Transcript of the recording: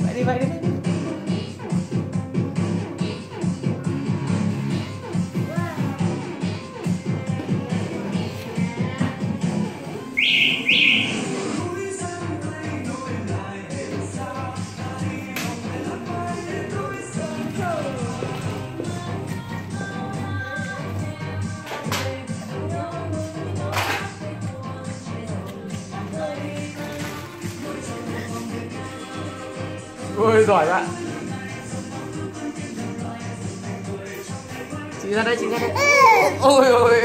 Ready, ready, Ôi giỏi bạn Chị ra đây, chị ra đây Ôi ôi